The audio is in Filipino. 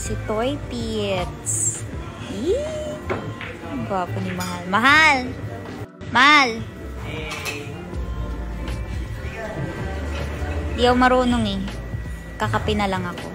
Si Toy Pits. Ang gwapo ni Mahal. Mahal! Mahal! Di ako marunong eh. Kakape na lang ako.